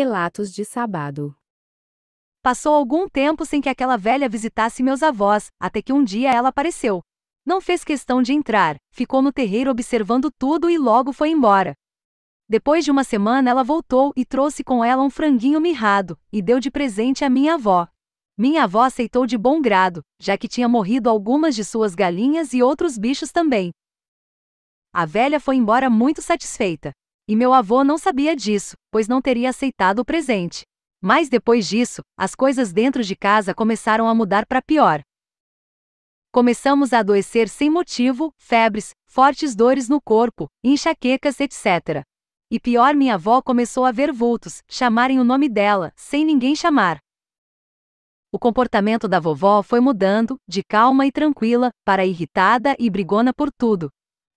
Relatos de sábado. Passou algum tempo sem que aquela velha visitasse meus avós, até que um dia ela apareceu. Não fez questão de entrar, ficou no terreiro observando tudo e logo foi embora. Depois de uma semana ela voltou e trouxe com ela um franguinho mirrado, e deu de presente à minha avó. Minha avó aceitou de bom grado, já que tinha morrido algumas de suas galinhas e outros bichos também. A velha foi embora muito satisfeita. E meu avô não sabia disso, pois não teria aceitado o presente. Mas depois disso, as coisas dentro de casa começaram a mudar para pior. Começamos a adoecer sem motivo, febres, fortes dores no corpo, enxaquecas, etc. E pior, minha avó começou a ver vultos, chamarem o nome dela, sem ninguém chamar. O comportamento da vovó foi mudando, de calma e tranquila, para irritada e brigona por tudo,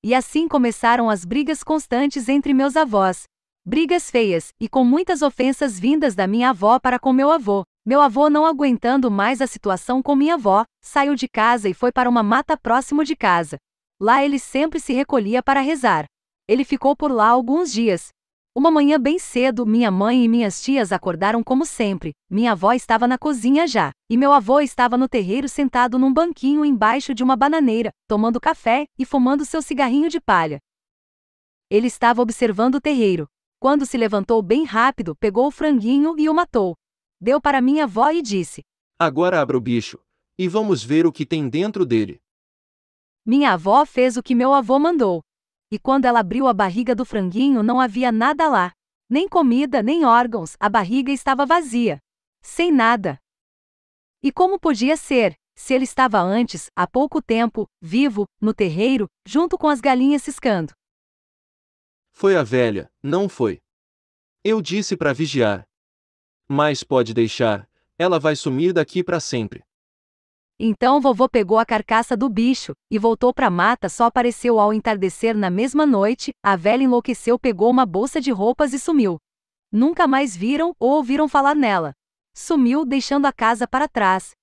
e assim começaram as brigas constantes entre meus avós. Brigas feias, e com muitas ofensas vindas da minha avó para com meu avô. Meu avô, não aguentando mais a situação com minha avó, saiu de casa e foi para uma mata próximo de casa. Lá ele sempre se recolhia para rezar. Ele ficou por lá alguns dias, uma manhã bem cedo, minha mãe e minhas tias acordaram como sempre. Minha avó estava na cozinha já, e meu avô estava no terreiro sentado num banquinho embaixo de uma bananeira, tomando café e fumando seu cigarrinho de palha. Ele estava observando o terreiro. Quando se levantou bem rápido, pegou o franguinho e o matou. Deu para minha avó e disse: Agora abra o bicho, e vamos ver o que tem dentro dele. Minha avó fez o que meu avô mandou e quando ela abriu a barriga do franguinho não havia nada lá. Nem comida, nem órgãos, a barriga estava vazia. Sem nada. E como podia ser, se ele estava antes, há pouco tempo, vivo, no terreiro, junto com as galinhas ciscando? Foi a velha, não foi. Eu disse para vigiar. Mas pode deixar, ela vai sumir daqui para sempre. Então vovô pegou a carcaça do bicho e voltou para a mata. Só apareceu ao entardecer na mesma noite. A velha enlouqueceu, pegou uma bolsa de roupas e sumiu. Nunca mais viram ou ouviram falar nela. Sumiu, deixando a casa para trás.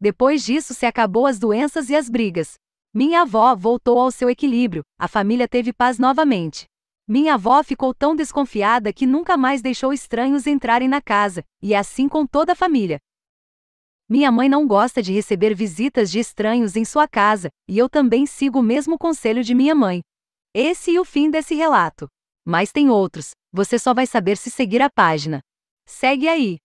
Depois disso se acabou as doenças e as brigas. Minha avó voltou ao seu equilíbrio. A família teve paz novamente. Minha avó ficou tão desconfiada que nunca mais deixou estranhos entrarem na casa, e é assim com toda a família. Minha mãe não gosta de receber visitas de estranhos em sua casa, e eu também sigo o mesmo conselho de minha mãe. Esse e o fim desse relato. Mas tem outros, você só vai saber se seguir a página. Segue aí!